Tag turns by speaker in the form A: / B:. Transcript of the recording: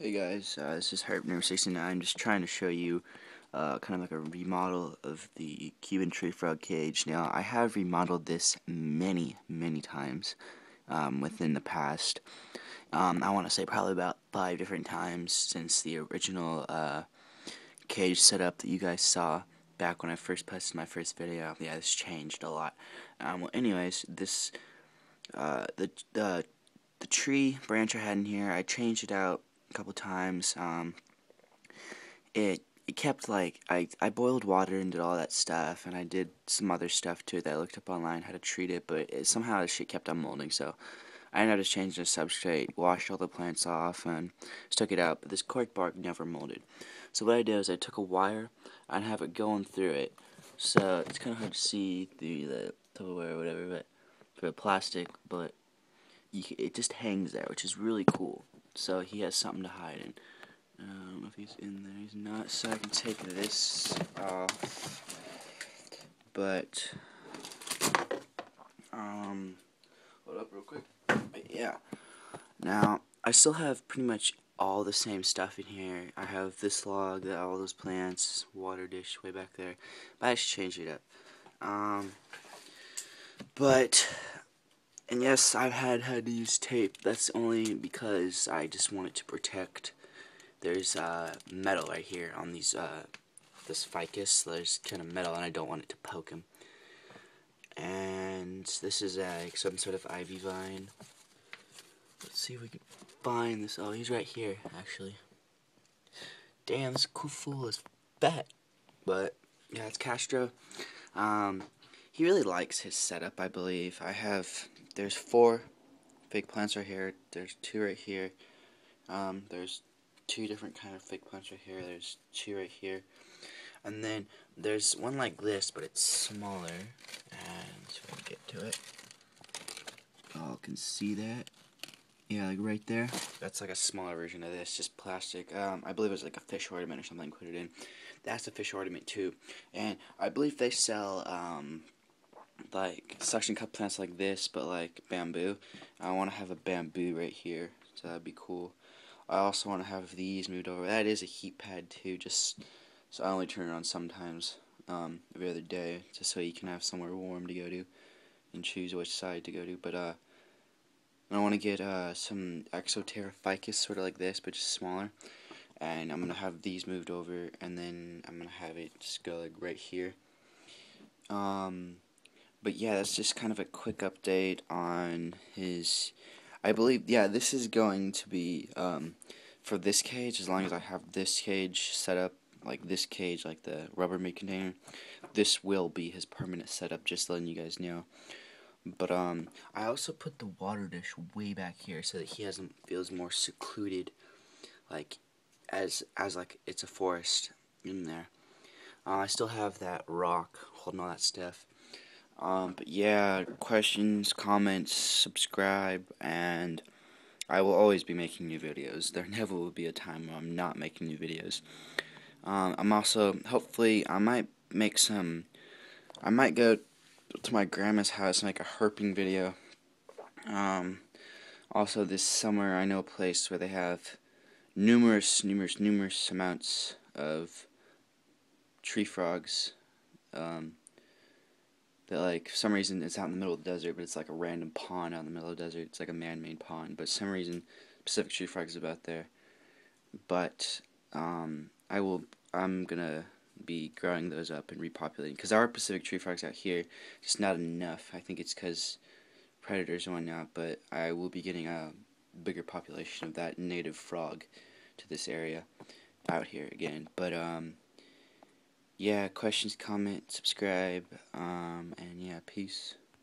A: Hey guys, uh, this is Herb number 69, just trying to show you uh, kind of like a remodel of the Cuban tree frog cage. Now, I have remodeled this many, many times um, within the past. Um, I want to say probably about five different times since the original uh, cage setup that you guys saw back when I first posted my first video. Yeah, this changed a lot. Um, well, anyways, this, uh, the, the, the tree branch I had in here, I changed it out a couple times. Um, it it kept like I I boiled water and did all that stuff, and I did some other stuff too that I looked up online how to treat it, but it, somehow the shit kept on molding. So I ended up just changing the substrate, washed all the plants off, and stuck it out. But this cork bark never molded. So what I did is I took a wire and have it going through it. So it's kind of hard to see through the Tupperware or whatever, but the plastic, but you, it just hangs there, which is really cool so he has something to hide in. I don't know if he's in there. He's not, so I can take this off. But, um, hold up real quick. But yeah. Now, I still have pretty much all the same stuff in here. I have this log, all those plants, water dish way back there. But I should change it up. Um, but and yes, I've had had to use tape. That's only because I just wanted to protect. There's uh, metal right here on these uh, this ficus. There's kind of metal, and I don't want it to poke him. And this is a some sort of ivy vine. Let's see if we can find this. Oh, he's right here, actually. Damn, this cool fool is fat. But yeah, it's Castro. Um, he really likes his setup, I believe. I have there's four fake plants right here. There's two right here. Um, there's two different kind of fake plants right here. There's two right here. And then there's one like this, but it's smaller. And so I get to it. Y'all can see that. Yeah, like right there. That's like a smaller version of this, just plastic. Um, I believe it was like a fish ornament or something. It in. That's a fish ornament too. And I believe they sell um, like suction cup plants like this, but like bamboo. I want to have a bamboo right here, so that'd be cool. I also want to have these moved over. That is a heat pad too, just so I only turn it on sometimes, um, every other day, just so you can have somewhere warm to go to, and choose which side to go to. But uh, I want to get uh some Exo Terra ficus, sort of like this, but just smaller. And I'm gonna have these moved over, and then I'm gonna have it just go like right here. Um, but yeah, that's just kind of a quick update on his. I believe, yeah, this is going to be um, for this cage. As long as I have this cage set up, like this cage, like the Rubbermaid container, this will be his permanent setup. Just letting you guys know. But um, I also put the water dish way back here so that he hasn't feels more secluded, like as as like it's a forest in there. Uh, I still have that rock holding all that stuff. Um, but yeah, questions, comments, subscribe, and I will always be making new videos. There never will be a time where I'm not making new videos. Um, I'm also, hopefully, I might make some, I might go to my grandma's house and make a herping video. Um, also, this summer, I know a place where they have numerous, numerous, numerous amounts of tree frogs. Um, that like for some reason it's out in the middle of the desert, but it's like a random pond out in the middle of the desert. It's like a man-made pond, but some reason Pacific tree frog is about there. But um, I will. I'm gonna be growing those up and repopulating because our Pacific tree frogs out here just not enough. I think it's because predators and whatnot. But I will be getting a bigger population of that native frog to this area out here again. But um, yeah, questions, comment, subscribe, um, and yeah, peace.